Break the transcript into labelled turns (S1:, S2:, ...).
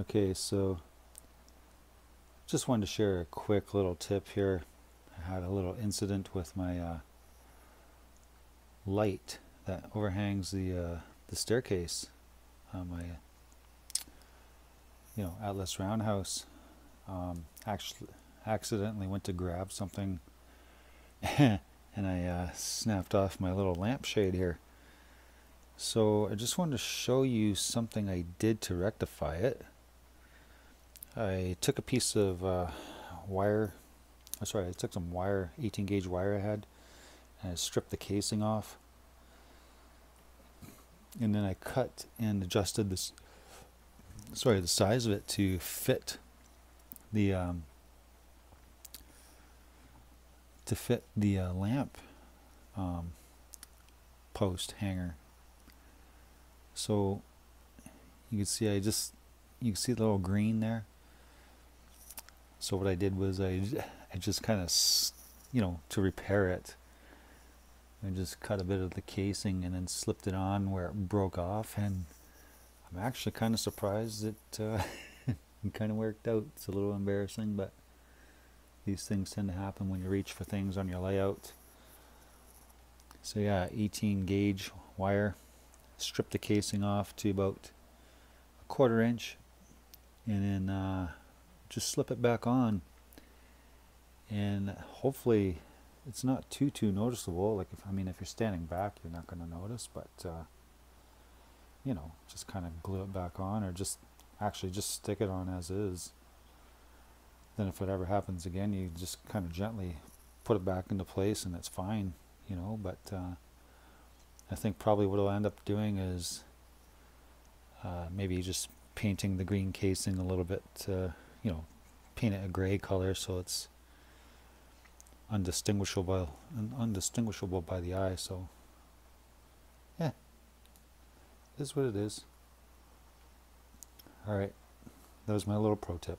S1: Okay, so just wanted to share a quick little tip here. I had a little incident with my uh, light that overhangs the uh, the staircase on my you know Atlas Roundhouse. Um, actually, accidentally went to grab something, and I uh, snapped off my little lampshade here. So I just wanted to show you something I did to rectify it. I took a piece of uh, wire, oh, sorry, I took some wire, 18 gauge wire I had, and I stripped the casing off. And then I cut and adjusted this, sorry, the size of it to fit the, um, to fit the uh, lamp um, post hanger. So you can see I just, you can see the little green there so what I did was I, I just kind of, you know, to repair it, I just cut a bit of the casing and then slipped it on where it broke off. And I'm actually kind of surprised it, uh, it kind of worked out. It's a little embarrassing, but these things tend to happen when you reach for things on your layout. So yeah, 18 gauge wire, strip the casing off to about a quarter inch and then uh, just slip it back on. And hopefully it's not too too noticeable. Like if I mean if you're standing back you're not going to notice but uh, you know just kind of glue it back on or just actually just stick it on as is. Then if it ever happens again you just kind of gently put it back into place and it's fine you know but uh, I think probably what I'll end up doing is uh, maybe just painting the green casing a little bit you know, paint it a gray color so it's undistinguishable undistinguishable by the eye so yeah. It is what it is. All right. That was my little pro tip